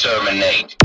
Terminate.